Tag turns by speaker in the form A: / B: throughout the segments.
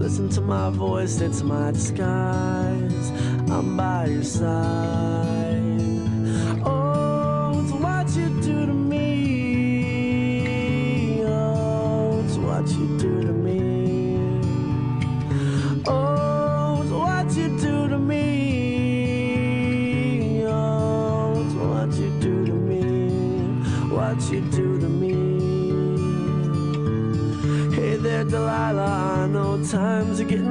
A: Listen to my voice, it's my disguise. I'm by your side.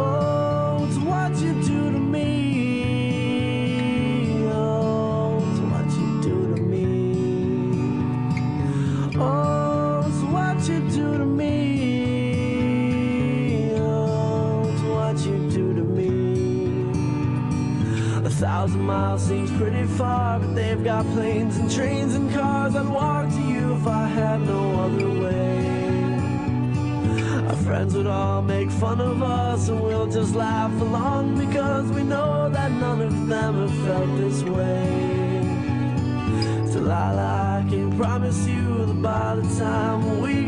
A: Oh, it's what you do to me. Oh, it's what you do to me. Oh, it's what you do to me. Oh, it's what you do to me. A thousand miles seems pretty far, but they've got planes and trains and cars. I'd walk to you if I had no other way. Friends would all make fun of us, and we'll just laugh along because we know that none of them have felt this way. Delilah, I can promise you that by the time we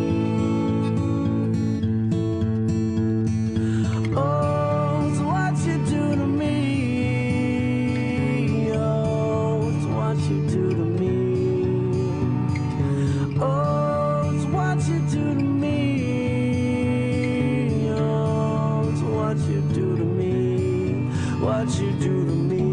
A: What you do to me.